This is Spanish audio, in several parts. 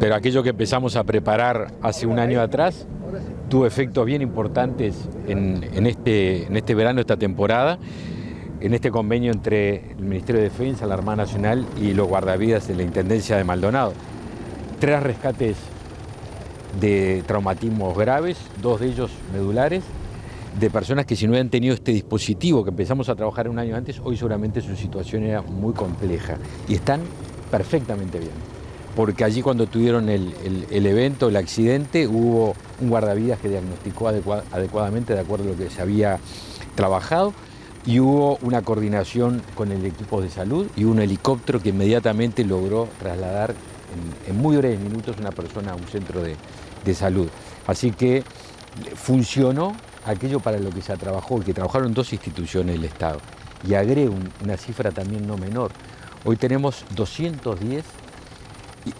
pero aquello que empezamos a preparar hace un año atrás tuvo efectos bien importantes en, este, este verano, esta temporada, en este convenio entre el Ministerio de Defensa, la Armada Nacional y los guardavidas de la Intendencia de Maldonado. Tres rescates de traumatismos graves, dos de ellos medulares, de personas que si no hubieran tenido este dispositivo que empezamos a trabajar un año antes, hoy seguramente su situación era muy compleja y están perfectamente bien. Porque allí cuando tuvieron el, evento, el accidente, hubo un guardavidas que diagnosticó adecuadamente de acuerdo a lo que se había trabajado y hubo una coordinación con el equipo de salud y un helicóptero que inmediatamente logró trasladar en, muy breves minutos una persona a un centro de, de salud. Así que funcionó aquello para lo que se trabajó, que trabajaron dos instituciones del Estado. Y agrego una cifra también no menor. Hoy tenemos 210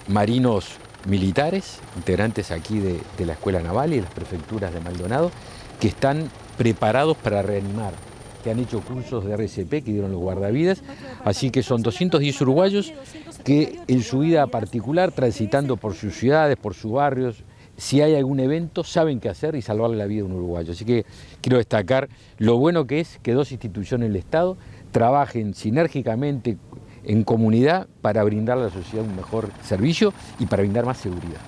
marinos militares, integrantes aquí de, la Escuela Naval y de las prefecturas de Maldonado, que están preparados para reanimar, que han hecho cursos de RCP, que dieron los guardavidas, así que son 210 uruguayos que en su vida particular, transitando por sus ciudades, por sus barrios, si hay algún evento, saben qué hacer y salvarle la vida a un uruguayo. Así que quiero destacar lo bueno que es que dos instituciones del Estado trabajen sinérgicamente en comunidad para brindar a la sociedad un mejor servicio y para brindar más seguridad.